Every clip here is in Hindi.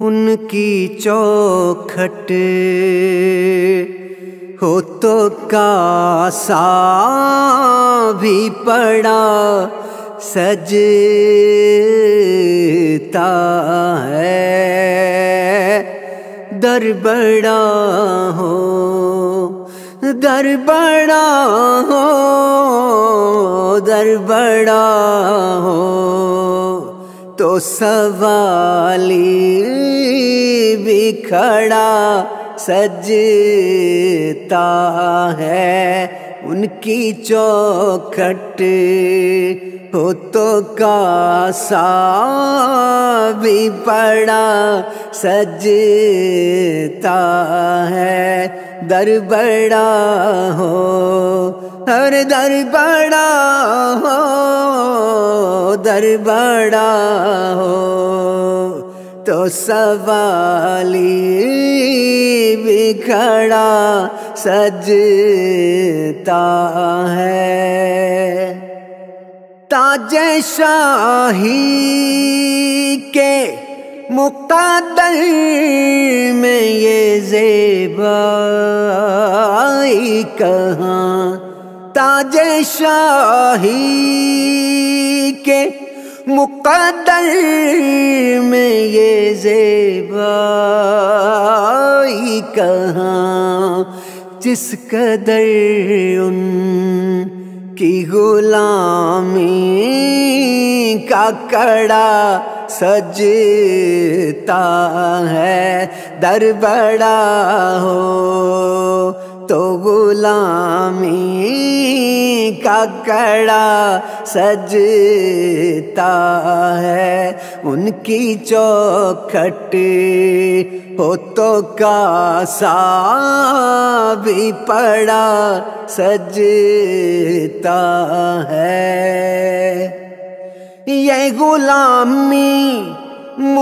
उनकी चौखट हो तो कासा भी पड़ा सजता है। दर बड़ा हो, दर बड़ा हो, दर बड़ा हो। तो सवाली भी खड़ा सजता है। उनकी चौखट हो तो कासा भी पड़ा सजता है। दर बड़ा हो, हर दर बड़ा हो दर बड़ा हो तो सवाली भी खड़ा सजता है। ताजे शाही के मुकदर में ये जेबाई कहाँ? ताजे शाही के मुकदर में ये जेबाई कहाँ? जिस कदर उन की गुलामी का कड़ा सजता है, दर बड़ा हो तो गुलामी का कड़ा सजता है। उनकी चौखट हो तो कासा भी पड़ा सजता है। ये गुलामी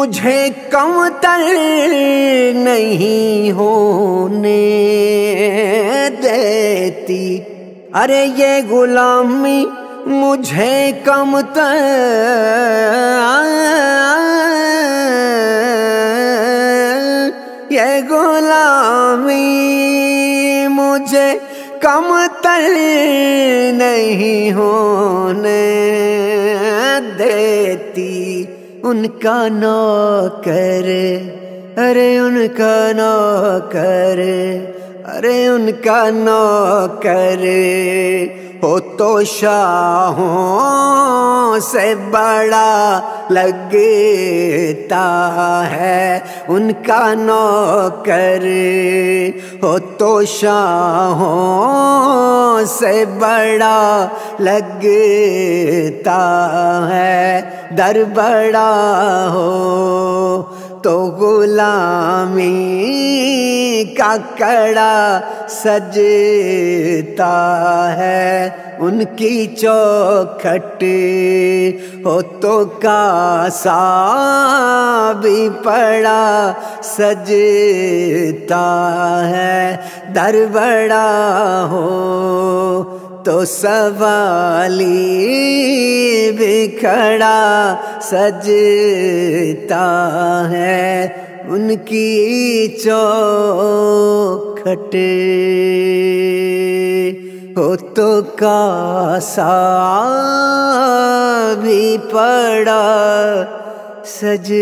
मुझे कमतर नहीं होने देती। अरे ये गुलामी मुझे कमतर ये गुलामी मुझे कमतर नहीं होने देती। उनका नौकर अरे उनका नौकर अरे उनका नौकर हो तो शाहों से बड़ा लगता है उनका नौकर। हो तो शाहों से बड़ा लगता है दर बड़ा हो तो गुलामी का कड़ा सजता है। उनकी चौखट हो तो कासा भी पड़ा सजता है। दर बड़ा हो तो सवाली भी खड़ा सजता है उनकी चौखट। हो तो कासा भी पड़ा सजता